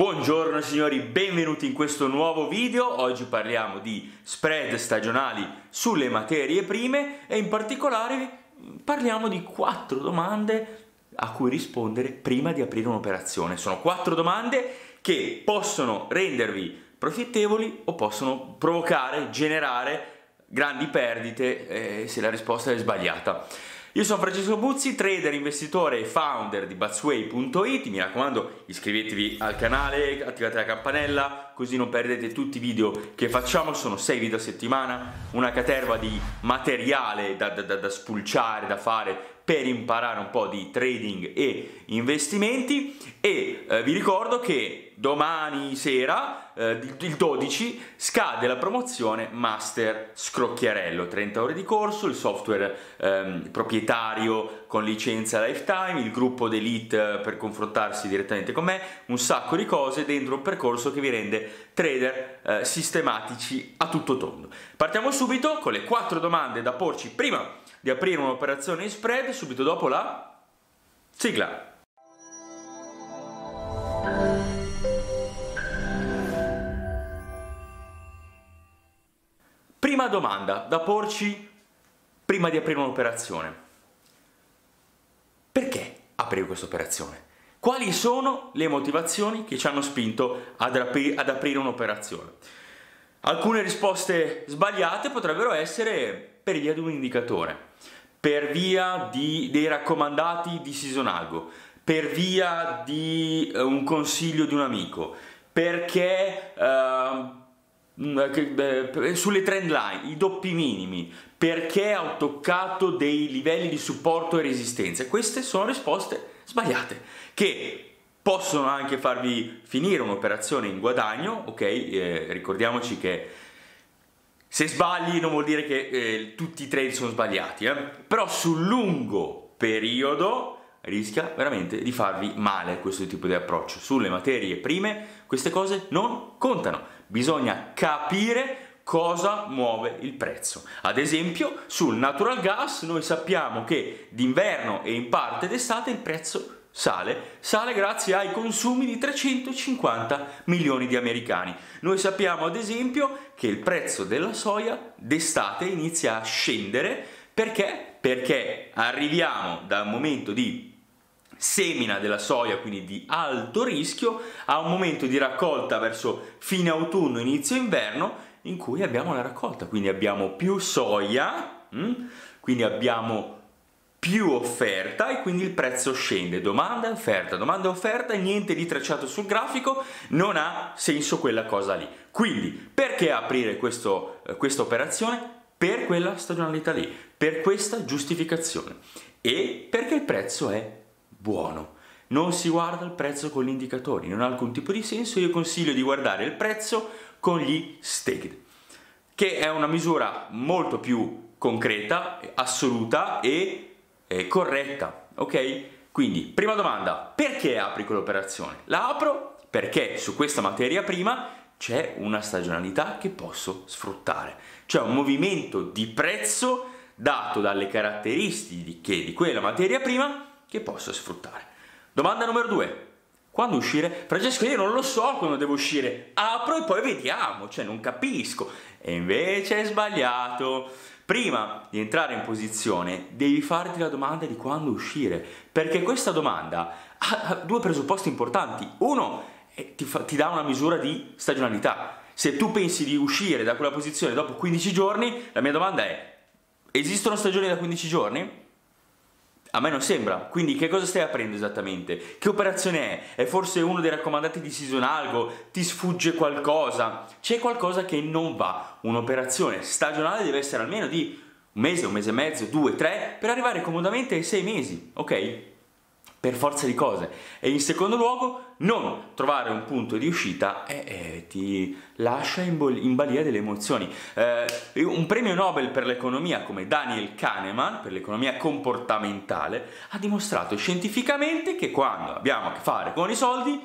Buongiorno signori, benvenuti in questo nuovo video. Oggi parliamo di spread stagionali sulle materie prime e in particolare parliamo di quattro domande a cui rispondere prima di aprire un'operazione. Sono quattro domande che possono rendervi profittevoli o possono provocare, generare grandi perdite eh, se la risposta è sbagliata. Io sono Francesco Buzzi, trader, investitore e founder di Batsway.it. Mi raccomando, iscrivetevi al canale, attivate la campanella, così non perdete tutti i video che facciamo. Sono 6 video a settimana, una caterva di materiale da, da, da spulciare, da fare per imparare un po' di trading e investimenti e eh, vi ricordo che domani sera, eh, il 12, scade la promozione Master Scrocchiarello, 30 ore di corso, il software ehm, proprietario con licenza lifetime, il gruppo d'elite per confrontarsi direttamente con me, un sacco di cose dentro un percorso che vi rende trader eh, sistematici a tutto tondo. Partiamo subito con le quattro domande da porci prima di aprire un'operazione in spread subito dopo la sigla. Prima domanda da porci prima di aprire un'operazione. Perché aprire questa operazione? Quali sono le motivazioni che ci hanno spinto ad, apri- ad aprire un'operazione? Alcune risposte sbagliate potrebbero essere per via di un indicatore, per via di, dei raccomandati di Seasonalgo, per via di uh, un consiglio di un amico, perché uh, sulle trend line, i doppi minimi, perché ho toccato dei livelli di supporto e resistenza. Queste sono risposte sbagliate che possono anche farvi finire un'operazione in guadagno, ok? Eh, ricordiamoci che se sbagli non vuol dire che eh, tutti i trade sono sbagliati, eh? però sul lungo periodo rischia veramente di farvi male questo tipo di approccio. Sulle materie prime queste cose non contano, bisogna capire cosa muove il prezzo. Ad esempio sul natural gas noi sappiamo che d'inverno e in parte d'estate il prezzo sale, sale grazie ai consumi di 350 milioni di americani. Noi sappiamo ad esempio che il prezzo della soia d'estate inizia a scendere perché? Perché arriviamo da un momento di semina della soia, quindi di alto rischio, a un momento di raccolta verso fine autunno, inizio inverno, in cui abbiamo la raccolta, quindi abbiamo più soia, hm? quindi abbiamo più offerta e quindi il prezzo scende. Domanda e offerta, domanda e offerta, niente di tracciato sul grafico, non ha senso quella cosa lì. Quindi perché aprire questo, eh, questa operazione? Per quella stagionalità lì, per questa giustificazione e perché il prezzo è buono. Non si guarda il prezzo con gli indicatori, non ha alcun tipo di senso, io consiglio di guardare il prezzo con gli staked, che è una misura molto più concreta, assoluta e eh, corretta, ok? Quindi, prima domanda, perché apri quell'operazione? La apro perché su questa materia prima c'è una stagionalità che posso sfruttare, cioè un movimento di prezzo dato dalle caratteristiche di quella materia prima che posso sfruttare. Domanda numero due, quando uscire? Francesco, io non lo so quando devo uscire. Apro e poi vediamo, cioè non capisco. E invece è sbagliato. Prima di entrare in posizione devi farti la domanda di quando uscire, perché questa domanda ha due presupposti importanti. Uno, ti, fa, ti dà una misura di stagionalità. Se tu pensi di uscire da quella posizione dopo 15 giorni, la mia domanda è, esistono stagioni da 15 giorni? A me non sembra, quindi che cosa stai aprendo esattamente? Che operazione è? È forse uno dei raccomandati di Season Algo? Ti sfugge qualcosa? C'è qualcosa che non va. Un'operazione stagionale deve essere almeno di un mese, un mese e mezzo, due, tre, per arrivare comodamente ai sei mesi, ok? Per forza di cose. E in secondo luogo non trovare un punto di uscita eh, eh, ti lascia in, in, balia delle emozioni. Eh, un premio Nobel per l'economia come Daniel Kahneman per l'economia comportamentale ha dimostrato scientificamente che quando abbiamo a che fare con i soldi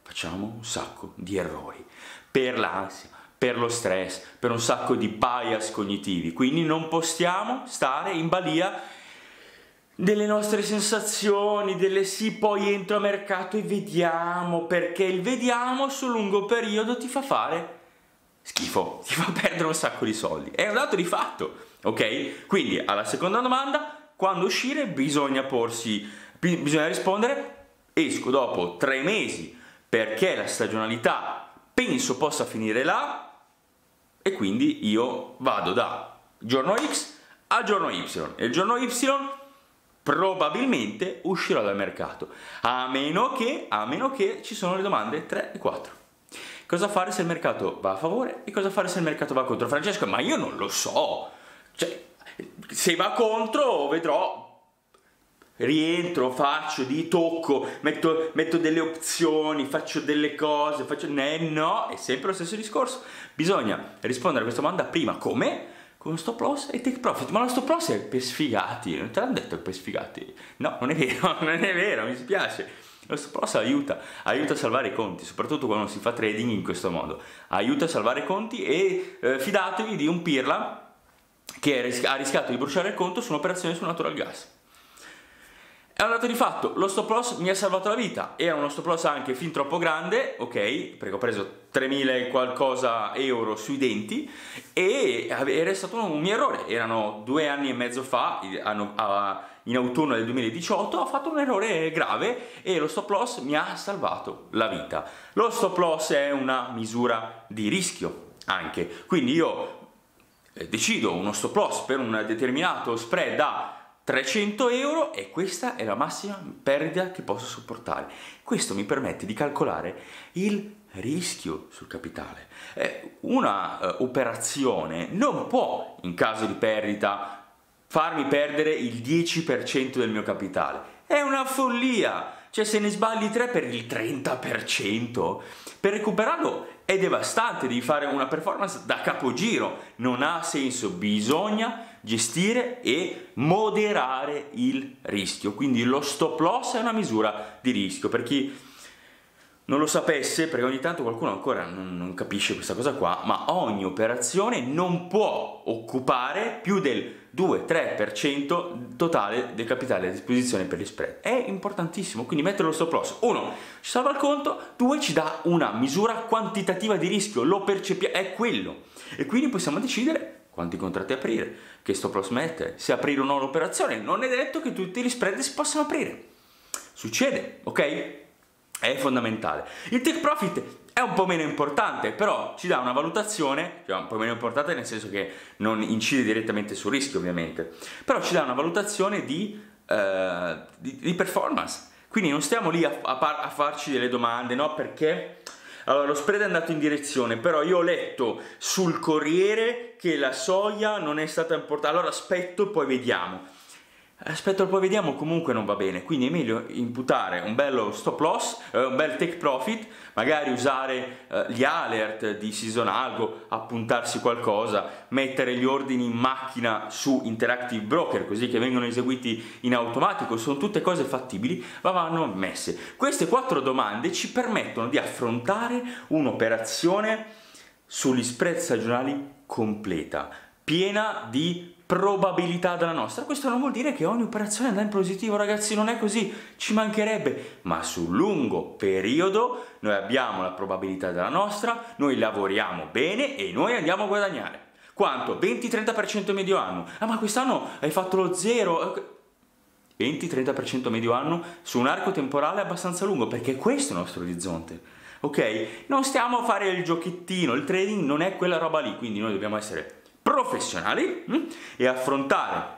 facciamo un sacco di errori. Per l'ansia per lo stress, per un sacco di bias cognitivi, quindi non possiamo stare in balia delle nostre sensazioni, delle sì, poi entro a mercato e vediamo, perché il vediamo sul lungo periodo ti fa fare schifo, ti fa perdere un sacco di soldi. È un dato di fatto, ok? Quindi alla seconda domanda, quando uscire bisogna porsi, bisogna rispondere, esco dopo tre mesi perché la stagionalità penso possa finire là e quindi io vado da giorno X a giorno Y e il giorno Y probabilmente uscirò dal mercato a meno che, a meno che ci sono le domande 3 e 4 cosa fare se il mercato va a favore e cosa fare se il mercato va contro Francesco ma io non lo so cioè, se va contro vedrò rientro, faccio, di tocco, metto, metto, delle opzioni, faccio delle cose, faccio... Eh, no, è sempre lo stesso discorso. Bisogna rispondere a questa domanda prima, come? Con stop loss e take profit. Ma lo stop loss è per sfigati, non te l'hanno detto è per sfigati? No, non è vero, non è vero, mi spiace. Lo stop loss aiuta, aiuta a salvare i conti, soprattutto quando si fa trading in questo modo. Aiuta a salvare i conti e eh, fidatevi di un pirla che ha rischiato di bruciare il conto su un'operazione su natural gas. È un dato di fatto, lo stop loss mi ha salvato la vita, era uno stop loss anche fin troppo grande, ok, perché ho preso 3.000 e qualcosa euro sui denti. E era stato un mio errore, erano due anni e mezzo fa, in autunno del 2018, ho fatto un errore grave e lo stop loss mi ha salvato la vita. Lo stop loss è una misura di rischio anche, quindi io eh, decido uno stop loss per un determinato spread da 300 euro e questa è la massima perdita che posso sopportare. Questo mi permette di calcolare il rischio sul capitale. Una uh, operazione non può, in caso di perdita, farmi perdere il 10% del mio capitale. È una follia! Cioè se ne sbagli 3 per il 30%, per recuperarlo è devastante, devi fare una performance da capogiro, non ha senso, bisogna gestire e moderare il rischio. Quindi lo stop loss è una misura di rischio. Per chi non lo sapesse, perché ogni tanto qualcuno ancora non, non, capisce questa cosa qua, ma ogni operazione non può occupare più del 2-3% totale del capitale a disposizione per gli spread. È importantissimo, quindi mettere lo stop loss. Uno, ci salva il conto, due, ci dà una misura quantitativa di rischio, lo percepiamo, è quello. E quindi possiamo decidere quanti contratti aprire, che stop loss mettere, se aprire o no l'operazione. Non è detto che tutti gli spread si possano aprire. Succede, ok? È fondamentale. Il take profit è un po' meno importante, però ci dà una valutazione, cioè un po' meno importante nel senso che non incide direttamente sul rischio ovviamente, però ci dà una valutazione di, uh, di, di performance. Quindi non stiamo lì a, a, a farci delle domande, no? Perché allora, lo spread è andato in direzione, però io ho letto sul Corriere che la soia non è stata importata. Allora aspetto e poi vediamo. Aspetto e poi vediamo, comunque non va bene, quindi è meglio imputare un bello stop loss, eh, un bel take profit, magari usare eh, gli alert di Season Algo, appuntarsi qualcosa, mettere gli ordini in macchina su Interactive Broker, così che vengono eseguiti in automatico, sono tutte cose fattibili, ma vanno messe. Queste quattro domande ci permettono di affrontare un'operazione sugli spread stagionali completa, piena di probabilità della nostra. Questo non vuol dire che ogni operazione andrà in positivo, ragazzi, non è così, ci mancherebbe, ma sul lungo periodo noi abbiamo la probabilità della nostra, noi lavoriamo bene e noi andiamo a guadagnare. Quanto? 20-30% medio anno. Ah, ma quest'anno hai fatto lo zero. 20-30% medio anno su un arco temporale abbastanza lungo, perché questo è il nostro orizzonte. Ok? Non stiamo a fare il giochettino, il trading non è quella roba lì, quindi noi dobbiamo essere professionali mh, hm, e affrontare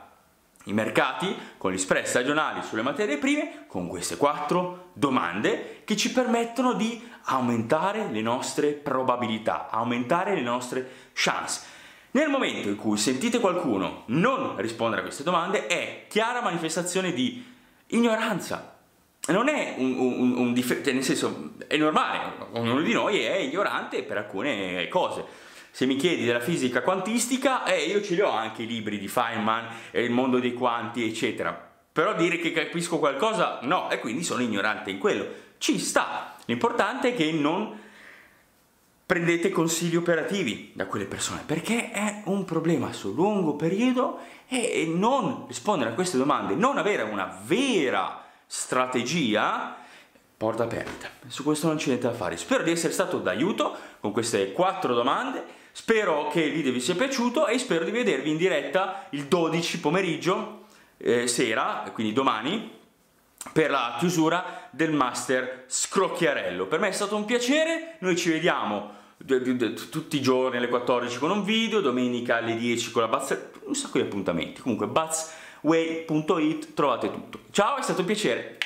i mercati con gli spread stagionali sulle materie prime con queste quattro domande che ci permettono di aumentare le nostre probabilità, aumentare le nostre chance. Nel momento in cui sentite qualcuno non rispondere a queste domande è chiara manifestazione di ignoranza. Non è un, un, un difetto, cioè, nel senso è normale, ognuno di noi è ignorante per alcune cose se mi chiedi della fisica quantistica, eh, io ce li ho anche i libri di Feynman, eh, il mondo dei quanti, eccetera. Però dire che capisco qualcosa, no, e quindi sono ignorante in quello. Ci sta. L'importante è che non prendete consigli operativi da quelle persone perché è un problema sul lungo periodo e non rispondere a queste domande, non avere una vera strategia porta perdita. Su questo non c'è niente da fare. Spero di essere stato d'aiuto con queste quattro domande. Spero che il video vi sia piaciuto e spero di vedervi in diretta il 12 pomeriggio eh, sera, quindi domani, per la chiusura del Master Scrocchiarello. Per me è stato un piacere, noi ci vediamo tutti i giorni alle 14 con un video, domenica alle 10 con la Buzz, un sacco di appuntamenti. Comunque buzzway.it trovate tutto. Ciao, è stato un piacere.